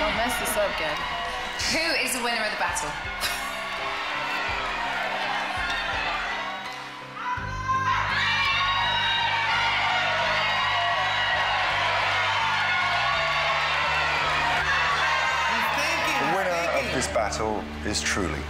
the serve again. Who is the winner of the battle? The winner of this battle is truly.